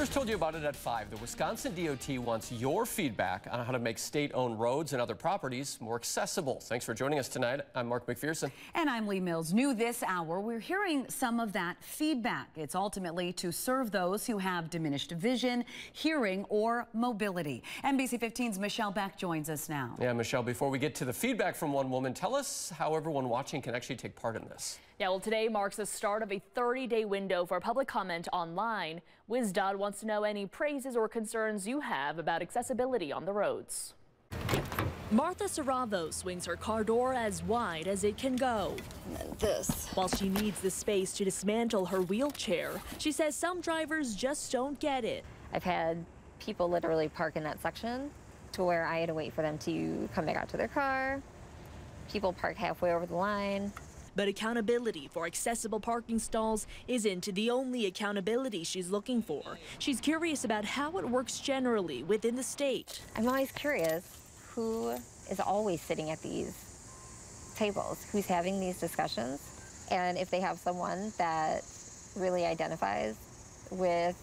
First told you about it at 5. The Wisconsin DOT wants your feedback on how to make state-owned roads and other properties more accessible. Thanks for joining us tonight. I'm Mark McPherson. And I'm Lee Mills. New this hour, we're hearing some of that feedback. It's ultimately to serve those who have diminished vision, hearing, or mobility. NBC 15's Michelle Beck joins us now. Yeah, Michelle, before we get to the feedback from one woman, tell us how everyone watching can actually take part in this. Yeah, well, today marks the start of a 30-day window for public comment online. WisDOT wants to know any praises or concerns you have about accessibility on the roads. Martha Saravo swings her car door as wide as it can go. This. While she needs the space to dismantle her wheelchair, she says some drivers just don't get it. I've had people literally park in that section to where I had to wait for them to come back out to their car. People park halfway over the line. But accountability for accessible parking stalls isn't the only accountability she's looking for. She's curious about how it works generally within the state. I'm always curious who is always sitting at these tables, who's having these discussions, and if they have someone that really identifies with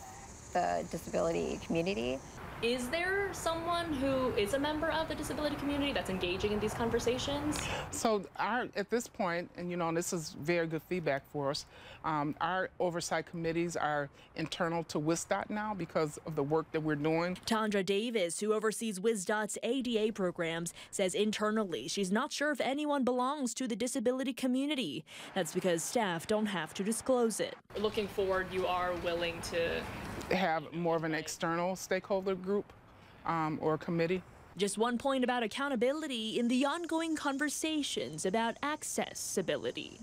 the disability community is there someone who is a member of the disability community that's engaging in these conversations? So our, at this point, and you know, this is very good feedback for us, um, our oversight committees are internal to WisDOT now because of the work that we're doing. Tondra Davis, who oversees WisDOT's ADA programs, says internally she's not sure if anyone belongs to the disability community. That's because staff don't have to disclose it. Looking forward, you are willing to have more of an external stakeholder group um, or committee. Just one point about accountability in the ongoing conversations about accessibility.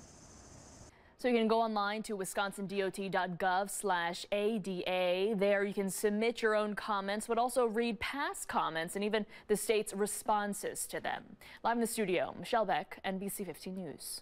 So you can go online to wisconsindot.gov slash ADA. There you can submit your own comments, but also read past comments and even the state's responses to them. Live in the studio, Michelle Beck, NBC 15 News.